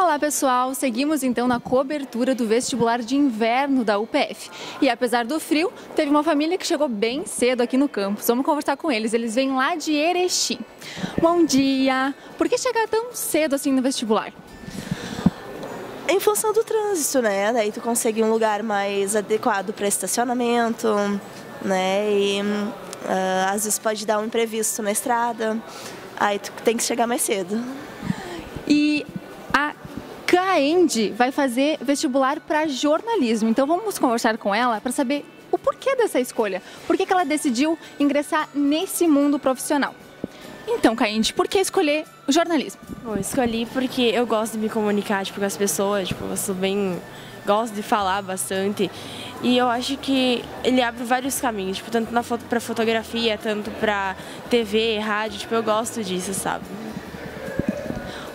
Olá pessoal, seguimos então na cobertura do vestibular de inverno da UPF. E apesar do frio, teve uma família que chegou bem cedo aqui no campus. Vamos conversar com eles, eles vêm lá de Erechim. Bom dia! Por que chegar tão cedo assim no vestibular? Em função do trânsito, né? Daí tu consegue um lugar mais adequado para estacionamento, né? E uh, às vezes pode dar um imprevisto na estrada, aí tu tem que chegar mais cedo. E Kaendi vai fazer vestibular para jornalismo. Então vamos conversar com ela para saber o porquê dessa escolha. Por que, ela decidiu ingressar nesse mundo profissional? Então, Kaendi, por que escolher o jornalismo? Bom, escolhi porque eu gosto de me comunicar tipo, com as pessoas, tipo, eu sou bem gosto de falar bastante e eu acho que ele abre vários caminhos, tipo, tanto para foto, fotografia, tanto para TV, rádio, tipo, eu gosto disso, sabe?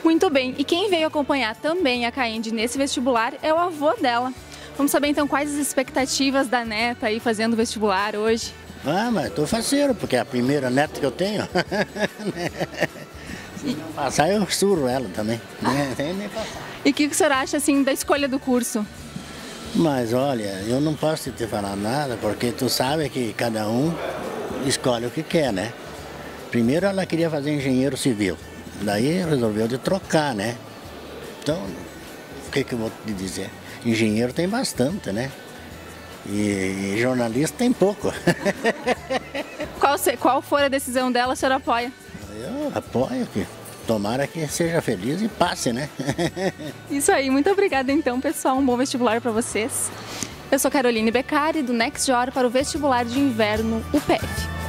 Muito bem, e quem veio acompanhar também a Caende nesse vestibular é o avô dela. Vamos saber então quais as expectativas da neta aí fazendo vestibular hoje. Ah, mas tô faceiro, porque é a primeira neta que eu tenho. Se não passar, eu surro ela também. E o que, que o senhor acha assim da escolha do curso? Mas olha, eu não posso te falar nada, porque tu sabe que cada um escolhe o que quer, né? Primeiro ela queria fazer engenheiro civil. Daí resolveu de trocar, né? Então, o que, que eu vou te dizer? Engenheiro tem bastante, né? E, e jornalista tem pouco. qual, qual for a decisão dela, a senhora apoia? Eu apoio que tomara que seja feliz e passe, né? Isso aí, muito obrigada então, pessoal. Um bom vestibular para vocês. Eu sou Caroline Beccari, do Next Jor para o vestibular de inverno UPF.